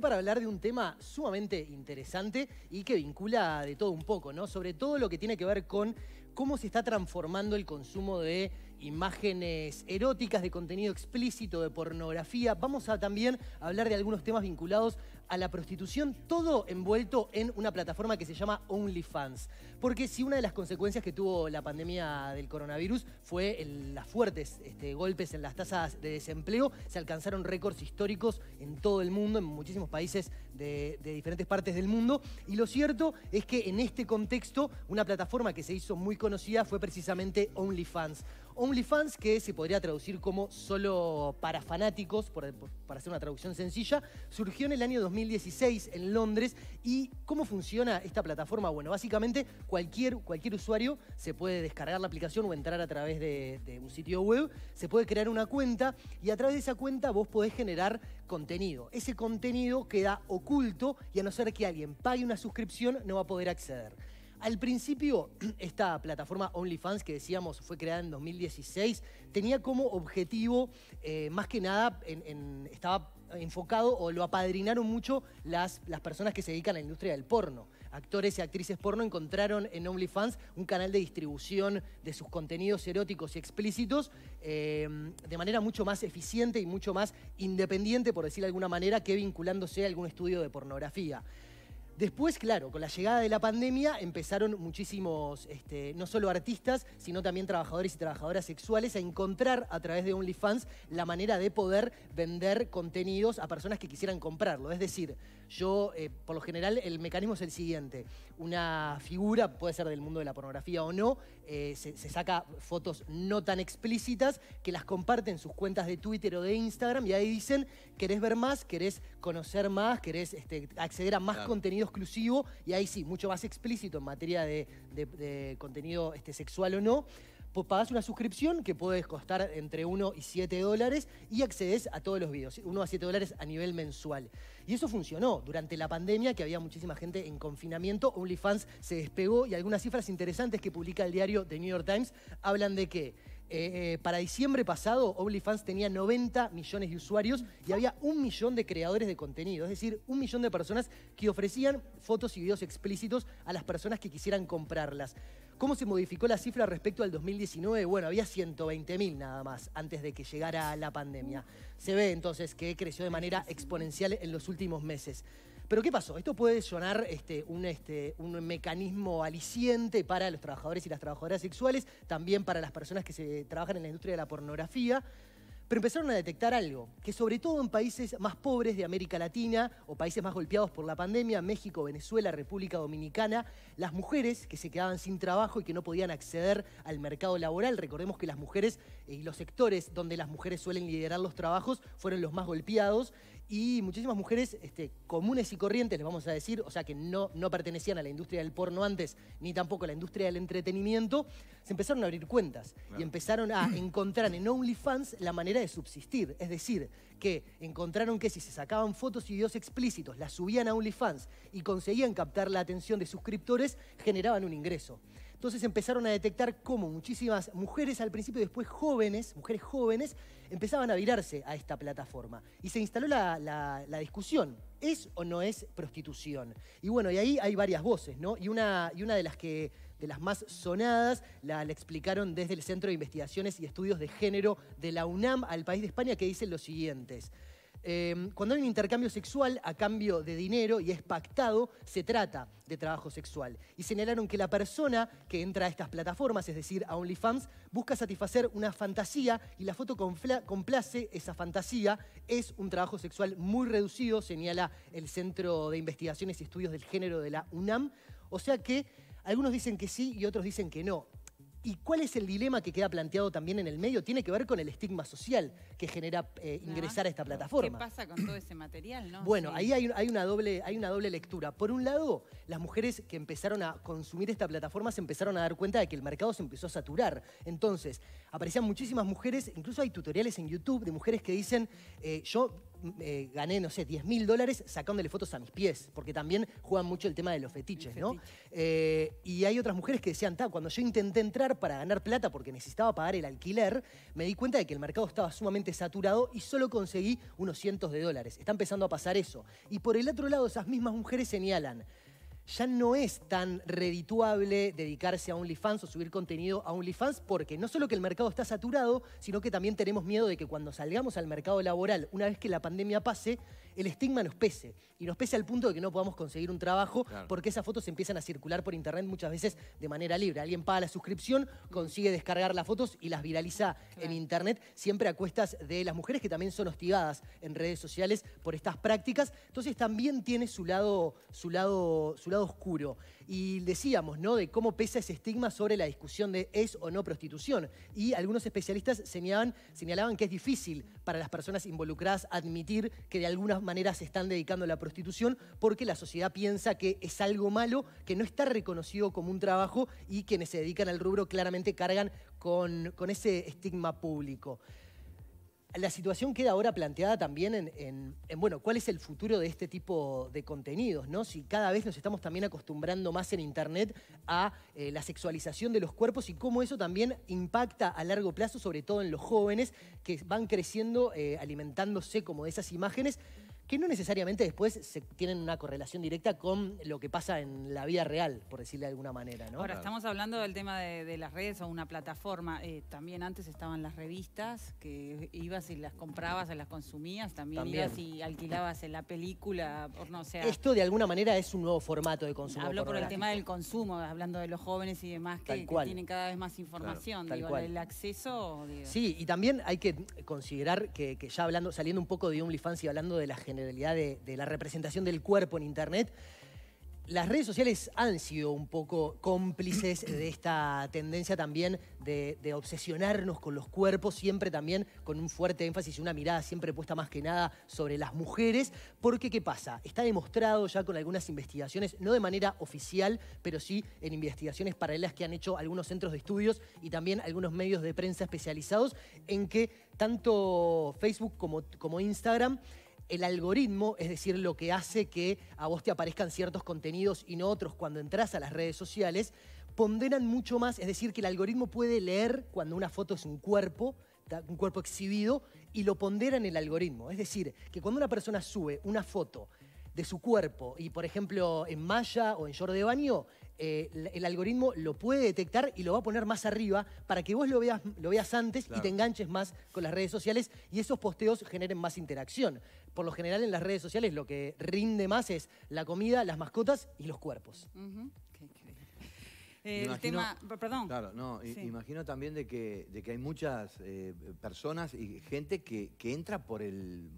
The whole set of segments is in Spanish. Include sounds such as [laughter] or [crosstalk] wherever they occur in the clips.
para hablar de un tema sumamente interesante y que vincula de todo un poco, ¿no? Sobre todo lo que tiene que ver con cómo se está transformando el consumo de imágenes eróticas, de contenido explícito, de pornografía. Vamos a también hablar de algunos temas vinculados a la prostitución, todo envuelto en una plataforma que se llama OnlyFans. Porque si una de las consecuencias que tuvo la pandemia del coronavirus fue las fuertes este, golpes en las tasas de desempleo, se alcanzaron récords históricos en todo el mundo, en muchísimos países de, diferentes partes del mundo. Y lo cierto es que en este contexto, una plataforma que se hizo muy conocida fue precisamente OnlyFans. OnlyFans, que se podría traducir como solo para fanáticos, para hacer una traducción sencilla, surgió en el año 2016 en Londres. ¿Y cómo funciona esta plataforma? Bueno, básicamente cualquier, cualquier usuario se puede descargar la aplicación o entrar a través de, un sitio web, se puede crear una cuenta y a través de esa cuenta vos podés generar contenido. Ese contenido queda oculto y a no ser que alguien pague una suscripción no va a poder acceder. Al principio, [clears throat] esta plataforma OnlyFans que decíamos fue creada en 2016, tenía como objetivo, eh, más que nada, estaba enfocado o lo apadrinaron mucho las, las personas que se dedican a la industria del porno. Actores y actrices porno encontraron en OnlyFans un canal de distribución de sus contenidos eróticos y explícitos eh, de manera mucho más eficiente y mucho más independiente, por decir de alguna manera, que vinculándose a algún estudio de pornografía. Después, claro, con la llegada de la pandemia empezaron muchísimos, este, no solo artistas, sino también trabajadores y trabajadoras sexuales a encontrar a través de OnlyFans la manera de poder vender contenidos a personas que quisieran comprarlo. Es decir, yo, eh, por lo general, el mecanismo es el siguiente. Una figura, puede ser del mundo de la pornografía o no, eh, se, saca fotos no tan explícitas que las comparten en sus cuentas de Twitter o de Instagram y ahí dicen, querés ver más, querés conocer más, querés este, acceder a más contenido exclusivo y ahí sí, mucho más explícito en materia de, contenido este, sexual o no pues pagás una suscripción que puede costar entre 1 y 7 dólares y accedes a todos los videos, 1 a 7 dólares a nivel mensual. Y eso funcionó durante la pandemia, que había muchísima gente en confinamiento, OnlyFans se despegó y algunas cifras interesantes que publica el diario The New York Times hablan de que eh, para diciembre pasado, OnlyFans tenía 90 millones de usuarios y había un millón de creadores de contenido, es decir, un millón de personas que ofrecían fotos y videos explícitos a las personas que quisieran comprarlas. ¿Cómo se modificó la cifra respecto al 2019? Bueno, había 120.000 nada más antes de que llegara la pandemia. Se ve entonces que creció de manera exponencial en los últimos meses. Pero ¿qué pasó? Esto puede sonar este, un, este, un mecanismo aliciente para los trabajadores y las trabajadoras sexuales, también para las personas que se trabajan en la industria de la pornografía, pero empezaron a detectar algo, que sobre todo en países más pobres de América Latina o países más golpeados por la pandemia, México, Venezuela, República Dominicana, las mujeres que se quedaban sin trabajo y que no podían acceder al mercado laboral, recordemos que las mujeres eh, y los sectores donde las mujeres suelen liderar los trabajos fueron los más golpeados y muchísimas mujeres este, comunes y corrientes, les vamos a decir, o sea que no, no pertenecían a la industria del porno antes, ni tampoco a la industria del entretenimiento, se empezaron a abrir cuentas y empezaron a [clears throat] encontrar en OnlyFans la manera de subsistir. Es decir, que encontraron que si se sacaban fotos y videos explícitos, las subían a OnlyFans y conseguían captar la atención de suscriptores, generaban un ingreso. Entonces empezaron a detectar cómo muchísimas mujeres al principio, después jóvenes, mujeres jóvenes, empezaban a virarse a esta plataforma. Y se instaló la, discusión, ¿es o no es prostitución? Y bueno, y ahí hay varias voces, ¿no? Y una, y de las más sonadas, la, la, explicaron desde el Centro de Investigaciones y Estudios de Género de la UNAM al país de España, que dicen los siguientes. Em, cuando hay un intercambio sexual a cambio de dinero y es pactado, se trata de trabajo sexual. Y señalaron que la persona que entra a estas plataformas, es decir, a OnlyFans, busca satisfacer una fantasía y la foto complace esa fantasía. Es un trabajo sexual muy reducido, señala el Centro de Investigaciones y Estudios del Género de la UNAM. O sea que algunos dicen que sí y otros dicen que no. ¿Y cuál es el dilema que queda planteado también en el medio? Tiene que ver con el estigma social que genera eh, ingresar a esta plataforma. ¿Qué pasa con todo ese material? No? Bueno, ahí hay, una doble, hay una doble lectura. Por un lado, las mujeres que empezaron a consumir esta plataforma se empezaron a dar cuenta de que el mercado se empezó a saturar. Entonces, aparecían muchísimas mujeres, incluso hay tutoriales en YouTube de mujeres que dicen, eh, yo eh, gané, no sé, 10 mil dólares sacándole fotos a mis pies, porque también juegan mucho el tema de los fetiches, ¿no? Eh, y hay otras mujeres que decían, ta, cuando yo intenté entrar para ganar plata porque necesitaba pagar el alquiler, me di cuenta de que el mercado estaba sumamente saturado y solo conseguí unos cientos de dólares. Está empezando a pasar eso. Y por el otro lado, esas mismas mujeres señalan, ya no es tan redituable dedicarse a OnlyFans o subir contenido a OnlyFans porque no solo que el mercado está saturado, sino que también tenemos miedo de que cuando salgamos al mercado laboral, una vez que la pandemia pase, el estigma nos pese. Y nos pese al punto de que no podamos conseguir un trabajo porque esas fotos empiezan a circular por internet muchas veces de manera libre. Alguien paga la suscripción, consigue descargar las fotos y las viraliza en internet, siempre a cuestas de las mujeres que también son hostigadas en redes sociales por estas prácticas. Entonces también tiene su lado, su lado, su lado oscuro. Y decíamos, ¿no? De cómo pesa ese estigma sobre la discusión de es o no prostitución. Y algunos especialistas señalaban, señalaban que es difícil para las personas involucradas admitir que de alguna manera se están dedicando a la prostitución porque la sociedad piensa que es algo malo, que no está reconocido como un trabajo y quienes se dedican al rubro claramente cargan con, con ese estigma público la situación queda ahora planteada también en, bueno, cuál es el futuro de este tipo de contenidos, ¿no? Si cada vez nos estamos también acostumbrando más en Internet a eh, la sexualización de los cuerpos y cómo eso también impacta a largo plazo, sobre todo en los jóvenes que van creciendo, eh, alimentándose como de esas imágenes, que no necesariamente después se tienen una correlación directa con lo que pasa en la vida real, por decirle de alguna manera. ¿no? Ahora, estamos hablando del tema de, las redes o una plataforma. Eh, también antes estaban las revistas, que ibas y las comprabas, y las consumías. También, ibas y alquilabas en la película, no sea... Esto de alguna manera es un nuevo formato de consumo. Hablo por el tema del consumo, hablando de los jóvenes y demás que, tienen cada vez más información. digo, el acceso... Sí, y también hay que considerar que, ya hablando, saliendo un poco de OnlyFans y hablando de la generación de, la representación del cuerpo en Internet, las redes sociales han sido un poco cómplices de esta tendencia también de, obsesionarnos con los cuerpos, siempre también con un fuerte énfasis y una mirada siempre puesta más que nada sobre las mujeres, porque ¿qué pasa? Está demostrado ya con algunas investigaciones, no de manera oficial, pero sí en investigaciones paralelas que han hecho algunos centros de estudios y también algunos medios de prensa especializados, en que tanto Facebook como, Instagram el algoritmo, es decir, lo que hace que a vos te aparezcan ciertos contenidos y no otros cuando entras a las redes sociales, ponderan mucho más, es decir, que el algoritmo puede leer cuando una foto es un cuerpo, un cuerpo exhibido, y lo pondera en el algoritmo. Es decir, que cuando una persona sube una foto de su cuerpo y, por ejemplo, en malla o en short de baño, eh, el algoritmo lo puede detectar y lo va a poner más arriba para que vos lo veas, lo veas antes y te enganches más con las redes sociales y esos posteos generen más interacción. Por lo general en las redes sociales lo que rinde más es la comida, las mascotas y los cuerpos. el tema, perdón. Claro, no, imagino también de que, de que hay muchas eh, personas y gente que, que entra por el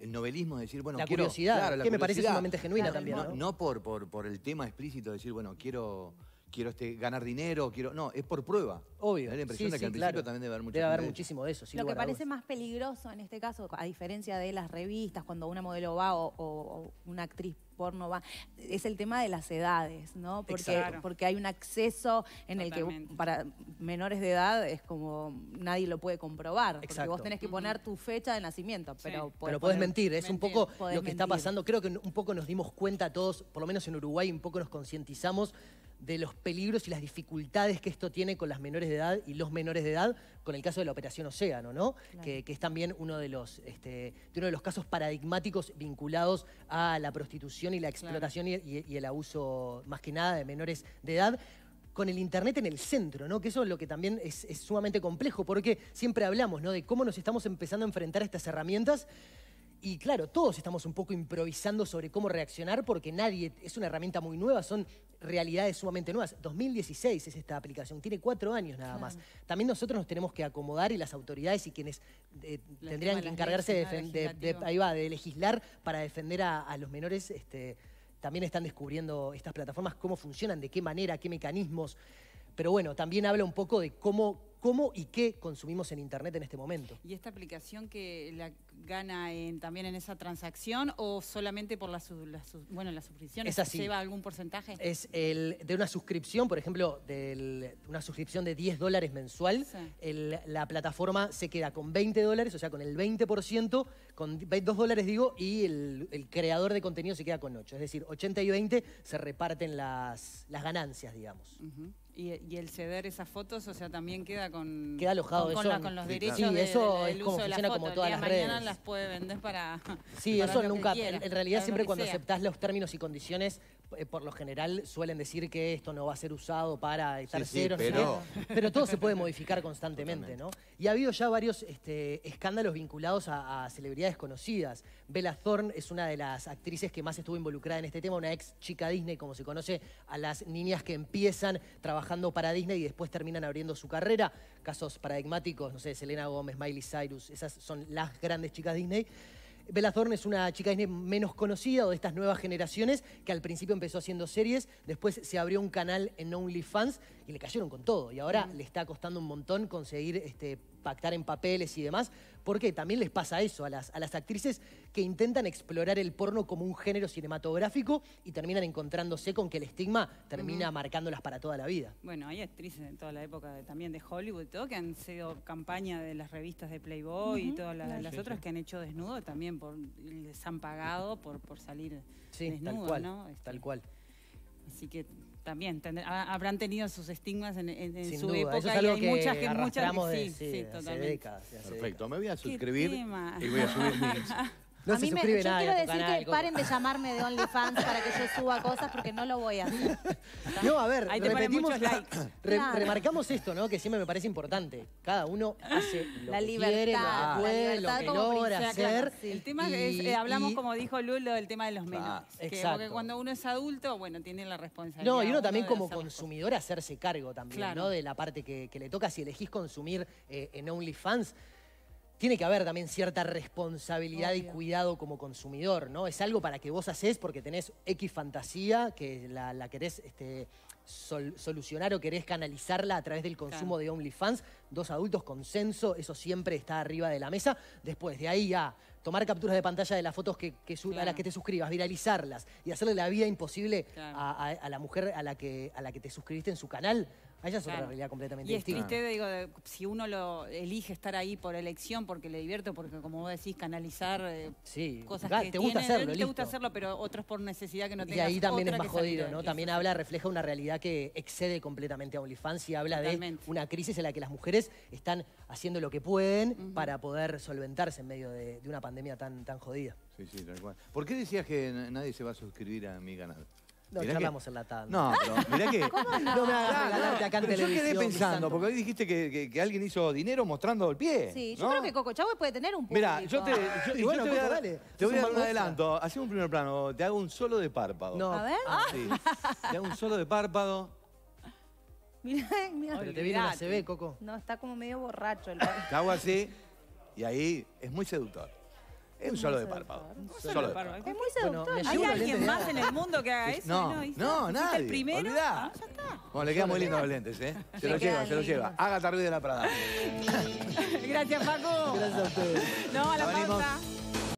el novelismo de decir, bueno, la quiero, curiosidad, que me parece sumamente genuina también. No, ¿no? por, por, por, el tema explícito de decir, bueno, quiero quiero este, ganar dinero, quiero. No, es por prueba. Obvio. Da la impresión de que al principio también debe haber mucho Debe haber muchísimo de eso. Lo que parece más peligroso en este caso, a diferencia de las revistas, cuando una modelo va o, una actriz porno va, es el tema de las edades, ¿no? Porque, porque hay un acceso en el que para menores de edad es como nadie lo puede comprobar. Porque vos tenés que poner tu fecha de nacimiento, pero Pero podés mentir, es un poco lo que está pasando. Creo que un poco nos dimos cuenta todos, por lo menos en Uruguay, un poco nos concientizamos de los peligros y las dificultades que esto tiene con las menores de edad y los menores de edad, con el caso de la Operación Océano, ¿no? Que, es también uno de los, este, uno de los casos paradigmáticos vinculados a la prostitución y la explotación y, el abuso, más que nada, de menores de edad con el Internet en el centro, ¿no? Que eso es lo que también es, es, sumamente complejo, porque siempre hablamos, ¿no? De cómo nos estamos empezando a enfrentar a estas herramientas y claro, todos estamos un poco improvisando sobre cómo reaccionar porque nadie, es una herramienta muy nueva, son realidades sumamente nuevas. 2016 es esta aplicación, tiene cuatro años nada más. También nosotros nos tenemos que acomodar y las autoridades y quienes eh, tendrían que encargarse de, ahí va, de legislar para defender a, los menores, este, también están descubriendo estas plataformas, cómo funcionan, de qué manera, qué mecanismos. Pero bueno, también habla un poco de cómo cómo y qué consumimos en Internet en este momento. ¿Y esta aplicación que la gana también en esa transacción o solamente por la, bueno, la suscripción? Es ¿Lleva algún porcentaje? Es el, de una suscripción, por ejemplo, de una suscripción de 10 dólares mensual, la plataforma se queda con 20 dólares, o sea, con el 20%, con 2 dólares digo, y el, creador de contenido se queda con 8. Es decir, 80 y 20 se reparten las, las ganancias, digamos. Y, el ceder esas fotos, o sea, también queda con... Queda alojado con, eso. con los derechos sí, eso es como funciona como todas las redes. mañana las puede vender para Sí, eso nunca... en realidad siempre cuando aceptás los términos y condiciones, por lo general suelen decir que esto no va a ser usado para terceros. pero... pero... todo se puede modificar constantemente, ¿no? Y ha habido ya varios este, escándalos vinculados a, celebridades conocidas. Bella Thorne es una de las actrices que más estuvo involucrada en este tema, una ex chica Disney, como se conoce a las niñas que empiezan trabajando para Disney y después terminan abriendo su carrera. Casos paradigmáticos, no sé, Selena Gómez, Miley Cyrus, esas son las grandes chicas Disney. Bella Thorne es una chica Disney menos conocida o de estas nuevas generaciones que al principio empezó haciendo series, después se abrió un canal en OnlyFans y le cayeron con todo. Y ahora le está costando un montón conseguir este, pactar en papeles y demás, porque también les pasa eso a las, a las actrices que intentan explorar el porno como un género cinematográfico y terminan encontrándose con que el estigma termina marcándolas para toda la vida. Bueno, hay actrices en toda la época también de Hollywood y todo que han sido campaña de las revistas de Playboy y todas las, otras que han hecho desnudo también por, les han pagado por, por salir desnudo, tal cual, ¿no? tal este, cual. Así que también habrán tenido sus estigmas en, su duda. época Eso es algo y que muchas que muchas sí, sí, sí, totalmente. Décadas, Perfecto, me voy a suscribir y voy a subir [laughs] mis No a mí me, yo quiero decir que paren de llamarme de OnlyFans para que yo suba cosas porque no lo voy a hacer. [laughs] No, a ver, repetimos, [laughs] remarcamos esto, ¿no? Que siempre me parece importante. Cada uno hace lo la que libertad, quiere, lo que puede, lo que logra hacer. El tema es, eh, hablamos como dijo Lulo, del tema de los menores. exacto. Porque cuando uno es adulto, bueno, tiene la responsabilidad. No, y uno también como consumidor hacerse cargo también, ¿no? De la parte que, le toca. Si elegís consumir eh, en OnlyFans, tiene que haber también cierta responsabilidad y cuidado como consumidor, ¿no? Es algo para que vos haces porque tenés X fantasía, que la, querés este, solucionar o querés canalizarla a través del consumo de OnlyFans. Dos adultos, consenso, eso siempre está arriba de la mesa. Después, de ahí a tomar capturas de pantalla de las fotos que, a las que te suscribas, viralizarlas y hacerle la vida imposible a, la mujer a la, que, a la que te suscribiste en su canal, esa es otra realidad completamente distinta. Y es triste, digo, si uno lo elige estar ahí por elección, porque le divierte, porque como vos decís, canalizar eh, cosas que te gusta hacerlo, Te gusta hacerlo, pero otros por necesidad que no tengas Y ahí también es más jodido, ¿no? También habla, refleja una realidad que excede completamente a OnlyFans y habla de una crisis en la que las mujeres están haciendo lo que pueden para poder solventarse en medio de, una pandemia tan, tan jodida. Sí, sí, tal cual. ¿Por qué decías que nadie se va a suscribir a mi canal? No, mirá charlamos en la tanda. No, pero mirá que... [laughs] ¿Cómo no? no me hagas regalarte acá en televisión. Yo quedé pensando, porque hoy dijiste que, que, alguien hizo dinero mostrando el pie. Sí, yo creo que Coco Chavo puede tener un público. Mira, yo te, [laughs] yo, y bueno, te voy a, dale. Te voy a dar un adelanto. Hacemos un primer plano. Te hago un solo de párpado. No. A ver. Ah, sí. Te hago un solo de párpado. [laughs] Mirá, mirá. Pero te viene una CB, Coco. No, está como medio borracho el Te hago así y ahí es muy seductor. Es un solo de párpado. Solo de párpado. Es muy seductor. ¿Hay alguien más en el mundo que haga [laughs] eso? No, no, nadie. el primero? Ah, ya está. Bueno, le quedan muy lindos los lentes, ¿eh? Se los lleva, se los lleva. Haga Ruiz de la Prada. [laughs] Gracias, Paco. Gracias a ustedes. No, a la pausa.